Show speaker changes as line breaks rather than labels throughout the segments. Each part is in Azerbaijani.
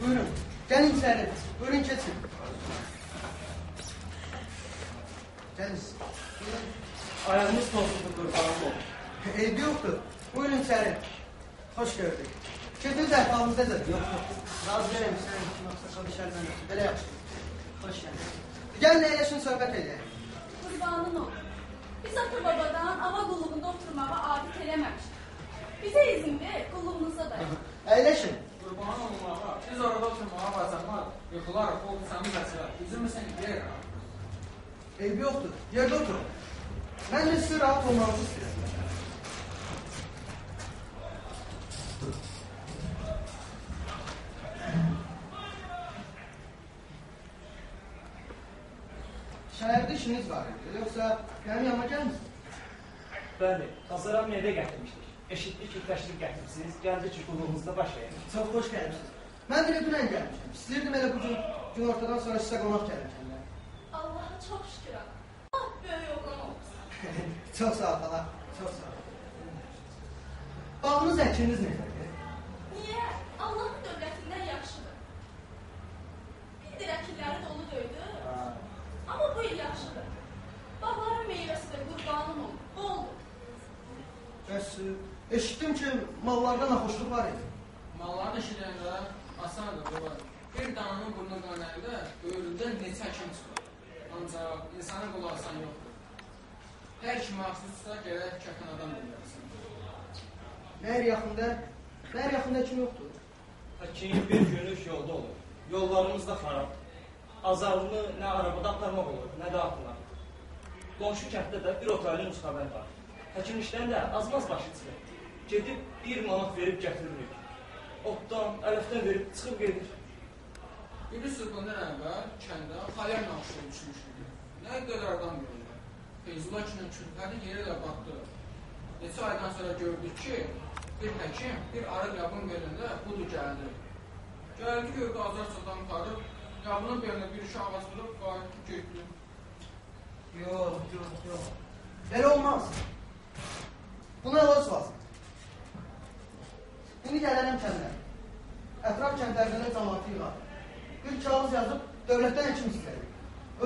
Buyurun. Gelin içeri. Buyurun geçin. Gelin. Buyurun.
Ayağımız tozludur kurbanım ol.
Evde yoktu. Buyurun içeri. Hoş gördük. Kediniz etrafımızdadır. Yok yok. Razı vereyim sen. Yoksa çalışar ben. Böyle yapsın. Hoş geldin. Gel neyleşin sohbet edelim.
Kurbanın ol. Biz ata babadan ava qulluğunda oturmağa adət eləməmişik. Bizə izin ver, qulluğumuza da.
Eyleşin.
Qurban olmağa, biz orada oturmağa bacarmaq, yıxılarıq, qolbusamiz açılar. Üzülmüsən ki, deyir ha.
Eybi yoxdur, yerdə oturun. Mən de sizi rahat olmanızı istedim. Şehirde işiniz var idi, yoksa benim yanıma gelmişsiniz?
Ben de, tasarım eve getirmiştik. Ki, təşrif gətirmişsiniz. Gəldi ki, qulluğumuzda başlayalım.
Çok hoş gelmişsiniz. Ben bile dünən gelmişim. İstəyirdim elə bu gün, gün ortadan sonra size qonaq gəlmişim. ben.
Allaha çox şükür. Ah, böyük oğlan olmuşsun.
Çok sağ ol hala. Çok sağ ol. Bağınız əkiniz necədir?
Niyə? Allahın dövlətindən yaxşıdır. Bildir əkilləri dolu döydü. Amma bu il yaxşıdır. Bağların meyvəsi də qurbanın olur. Boldur.
Bəs e, eşitdim ki, mallarda naxoşluq var idi.
Malların işləyəndə asandır, baba. Bir dananın burnu qanayında böyründə neçə kim çıxır. Ancaq insana qulaq asan yoxdur. Hər kim məxsussa gərək kətan adam bilməlisin.
Məhər yaxında, məhər yaxında kim yoxdur?
Həkim bir günlük yolda olur. Yollarımız da xarab. Azarlı nə arabada aparmaq olur, nə də atla. Qonşu kənddə də bir otelin xəbər var. Həkim işdən də azmaz başı çıxır. Gedib bir manat verib gətiririk. Otdan, əlifdən verib çıxıb gedir.
Bilirsiniz, bundan əvvəl kəndə xalər naxşı düşmüşdü. Nə qədər adam görüldü. Feyzullah kinin külfədi yerə də batdı. Neçə aydan sonra gördük ki, bir həkim bir arıq yabın belində budur gəldi. Gəldi gördü azar çatan qarı, yabının belinə bir uşaq asılıb, qayıtdı getdi.
Yox, yox, yox. Belə olmaz. Buna lazım. İndi gələnəm kəndə. Ətraf kəndlərdə də cəmaatı yığar. Bir kağız yazıb dövlətdən həkim istəyir.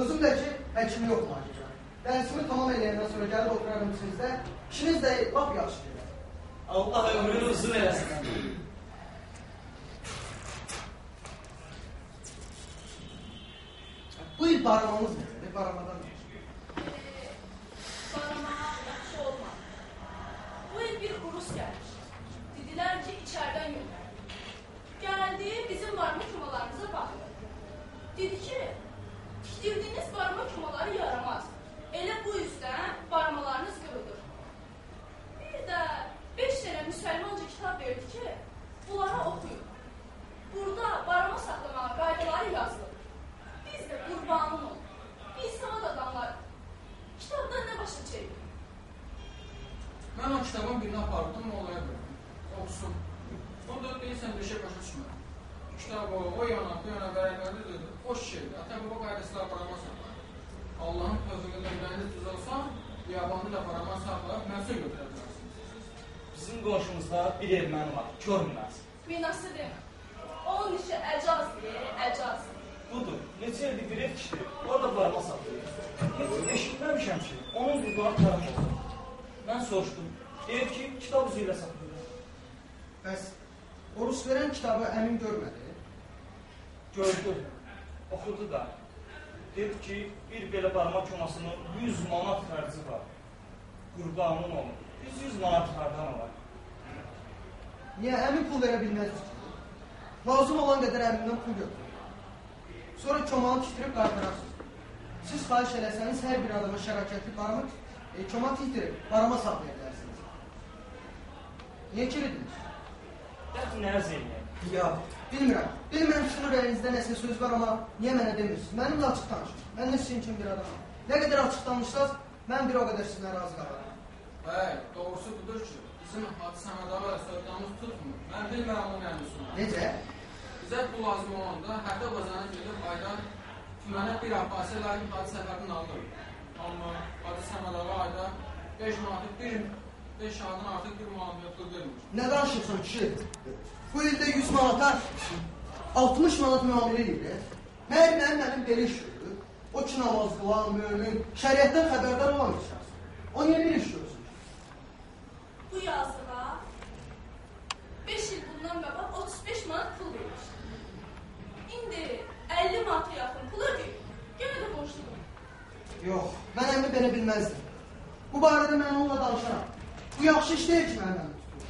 Özüm də ki, həkimi yoxmağa gedirəm. Dərsimi tamam eləyəndən sonra gəlib oturarım sizdə. İşiniz də lap yaxşı gedir.
Allah ömrünü uzun eləsin.
Bu il baramamız nədir? Baramadan nə?
Okunan kitabın birini apardım, olaya bıraktım. Okusun. O da değilsen bir şey başa. Kitabı o yana, bu yana beraberdir dedi. O şeydi. Hatta bu gayrısıyla aparamazsan. Allah'ın tövbelerine mühendis düzelsa, yabanlı da aparamazsan falan məhsul götürəcək.
Bizim qonşumuzda bir erməni var, kör münasib.
Münasib demə. Onun işi əcazdir, əcaz.
Budur, neçə ildir direk ki, orada barma satıyor. Heç eşitməmişəm ki, onun dudaq taraf olsun. Mən soruşdum, deyir ki, kitab üzü ilə saxlayır.
Bəs Orus verən kitabı əmin görmədi.
Gördü, oxudu da. Dedi ki, bir belə barma komasının 100 manat xərci var. Qurbanın olun. Biz 100 manat hardan alaq?
Niyə əmin pul verə bilməzdik ki? Lazım olan qədər əmindən pul götürür. Sonra çomağı titrib qaytararsınız. Siz xahiş eləsəniz hər bir adama şərakətli barama, e, koma titrib barama saxlaya bilərsiniz. Niyə kiridiniz?
Dəxi nə zeynəyək?
Ya, bilmirəm. Bilmirəm sizin ürəyinizdə nəsə söz var, amma niyə mənə demirsiniz? Mənimlə açıq danışın. Mən də sizin kimi bir adamam. Nə qədər açıq danışsaz, mən bir o qədər sizlə razı qalaram.
Bəy, doğrusu budur ki, bizim hadisəmədara sövdamız tutmur. Mən bilmirəm o mənusunu.
Necə?
Bizə bu lazım olanda həftə bazarına gedib ayda tümənə bir abbasi lakin hadi səfərini alır. Amma hadi səmədara ayda 5 manatı bir 5 saatdan artıq bir yoxdur vermir.
Nə danışırsan kişi? Bu ildə 100 manata 60 manat müamilə edir. Məgər mənim mənim belə iş görür. O ki namaz qılan, mömin, şəriətdən xəbərdar olan bir şəxs. O niyə belə iş görsün?
Bu yazığa 5 il bundan qabaq 35 manat pul vermiş. İndi 50 manata yaxın pul ödəyir. Yenə də borcluyum.
Yox, mən əmri belə bilməzdim. Bu barədə mən onunla danışaram. Bu yaxşı iş deyil ki, mənim əmri tutur.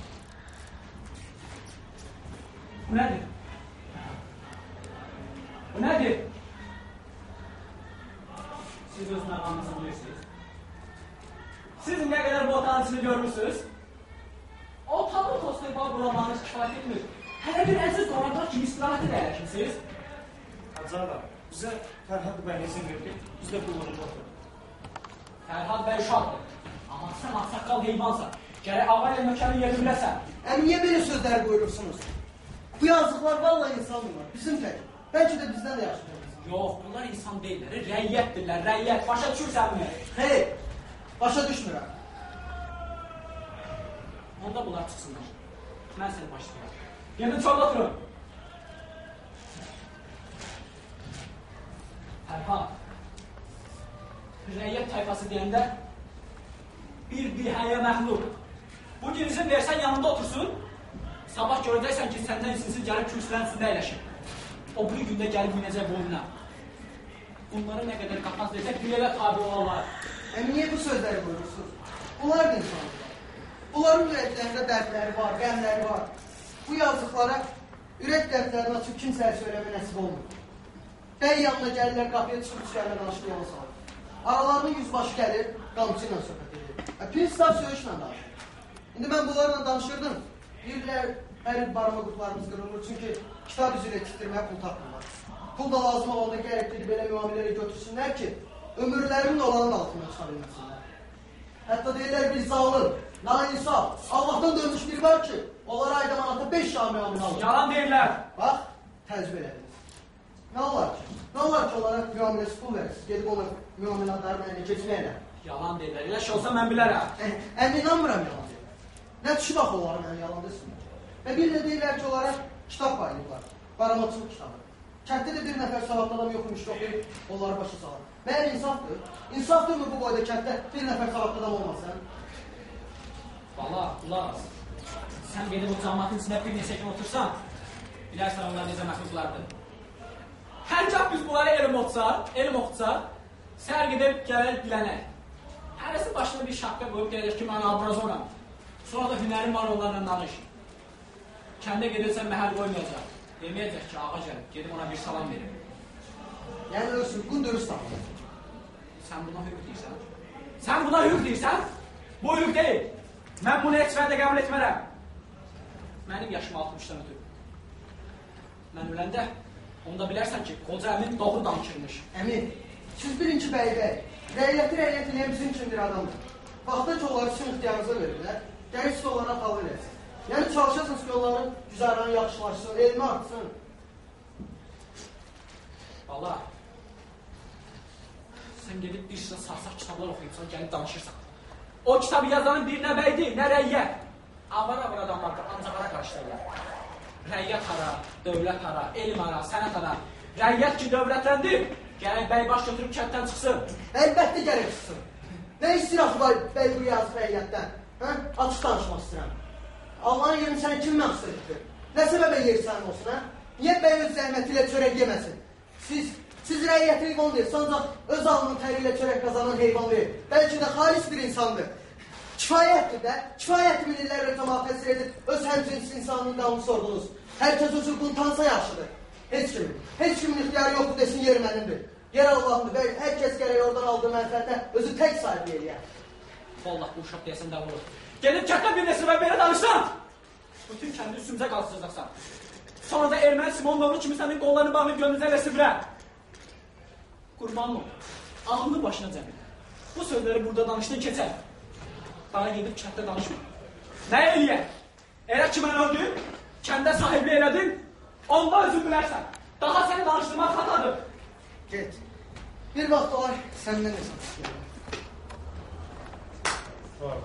Bu nədir? Bu nədir? Siz öz məqamınızı bilirsiniz. Siz nə qədər bu otağın içini görmürsünüz? O tabut tostu bal bulamanız kifayət etmir. Hələ bir əziz donatlar kimi istirahət edəyək kimsiz?
Hacı ağa, bizə Fərhad bəy izin verdi. Biz də qulluğunda oturuq.
Fərhad bəy uşaqdır. Sən ağsaqqal heyvansan. Gərək ağa ilə yerini biləsən.
Əmi niyə belə sözlər buyurursunuz? Bu yazıqlar vallahi insandırlar. Bizim tək. Bəlkə də bizdən də yaxşıdır.
Yox, bunlar insan deyillər, rəyyətdirlər, rəyyət. Başa düşürsənmi?
Hey, başa düşmürəm.
Onda bunlar çıxsınlar. Mən səni başlayıram. Gedin çox oturun. Fərhad. Rəyyət tayfası deyəndə bir bihəyə məxluq. Bu gün izin versən yanında otursun. Sabah görəcəksən ki, səndən izinsiz gəlib kürsülərin üstündə əyləşir. O bir gündə gəlib minəcək boynuna. Bunları nə qədər qapaz desək, bilə tabi olarlar.
Əmi niyə bu sözləri buyurursunuz? Bunlar da insanlar. Bunların ürəklərində dərdləri var, qəmləri var. Bu yazıqlara ürək dərdlərini açıb kimsəyə söyləmə nəsib olmur. Bəy yanına gəlirlər, qapıya çıxıb içərilə danışmayan olsalar. Aralarına yüzbaşı gəlir, qamçı ilə söhbət edir. Prinstar söyüşlə danışır. İndi mən bunlarla danışırdım. Deyirlər, hər il barama qutlarımız qırılır, çünki kitab üzrə tikdirməyə pul tapmırlar. Pul da lazım olanda gərək bir belə müamilələri götürsünlər ki, ömürlərinin olanın altına çıxa bilməsinlər. Hətta deyirlər bir zalim, nainsaf, Allahdan dönmüş biri var ki, onlara ayda manata 5 şah müamilə alır.
Yalan deyirlər.
Bax, təcrübə elədiniz. Nə olar ki? Nə olar ki, onlara müamiləsi pul verirsiniz, gedib onlar müamilədarın əlinə keçməklə.
Yalan deyirlər. Elə şey olsa mən bilərəm.
Ə, Əmin inanmıram yalan deyirlər. Nə düşüb axı onlara mən yalan desinlər. Və bir də deyirlər ki, onlara kitab paylayıblar. Baramaçılıq kitabı. Kənddə də bir nəfər savadlı adam yoxmuş, oxuyub onları başa salır. Məyər insafdır? İnsaftırmı bu boyda kənddə bir nəfər savadlı adam olmasın?
Bala, as. Sən gedib o cəmaatın içində bir neçə gün otursan, bilərsən onlar necə məxluqlardır. Hər gah biz bunlara elm oxutsaq, elm oxutsaq, səhər gedib gələr bilənək. Hərəsi başına bir şapka qoyub deyəcək ki, mən abrazonam. Sonra da hünərim var onlarla danış. Kəndə gedirsən məhəl qoymayacaq. Deməyəcək ki, ağa gəlib, gedib ona bir salam verin.
Yəni öz hüququn dürüst alır.
Sən buna hüquq deyirsən? Sən buna hüquq deyirsən? Bu hüquq deyil. Mən bunu heç vədə qəbul etmərəm. Mənim yaşım 60-dan ötüb. Mən öləndə onda bilərsən ki, qoca əmin doğru danışırmış.
Əmin, siz bilin ki, bəy bəy, rəiyyəti rəiyyət eləyən bizim bir adamdır. Baxda ki, onları sizin ixtiyarınıza verirlər, gərək siz onlara talı verəsiniz. Yəni çalışasınız ki, onların güzəranı yaxşılaşsın, elmi artsın.
Bala, sən gedib bir sıra sarsaq kitablar oxuyubsan, gəlib danışırsan. O kitabı yazanın bir nə bəydir, nə rəiyyət. Avara-avara adamlar ancaq ara qarışdırırlar. Rəiyyət hara, dövlət hara, elm hara, sənət hara. Rəiyyət ki dövlətləndir, gərək bəy baş götürüb kənddən çıxsın.
Əlbəttə gərək çıxsın. Nə istəyir axı var bəy bu yazı rəiyyətdən? Hə? Açıq danışmaq istəyirəm. Allahın yerini səni kim məqsud etdi? Nə səbəbə yer sənin olsun, hə? Niyə bəy öz zəhməti ilə çörək yeməsin? Siz, siz rəiyyəti heyvan deyirsən, ancaq öz alnının təri ilə çörək qazanan heyvan deyil. Bəlkə də xalis bir insandır. Kifayətdir də, kifayət minillərlə cəmaat təsir edib öz həmcins insanlığın qanunu sordunuz. Hər kəs öz hüququnu tanısa yaxşıdır. Heç kimin, heç kimin ixtiyarı yoxdur desin yer mənimdir. Yer Allahımdır və hər kəs gərək oradan aldığı mənfəətə özü tək sahib eləyər.
Vallahi bu uşaq deyəsən də vurur. Gedib kənddə bir nesə belə danışsan. Bütün kəndi üstümüzə qalsızacaqsan. Sonra da erməni Simonovlu kimi sənin qollarını bağlayıb gönlünüzə elə sivrə. Qurbanım ol. Ağlını başına cəm et. Bu sözləri burada danışdın keçər. Daha gedib kənddə danışma. Nə eləyək? Elə ki mən öldüm, kəndə sahibli elədin, onda özün bilərsən. Daha səni danışdırmaq xatadır.
Geç. Bir baktılar senden hesap istiyorlar.
Sağ.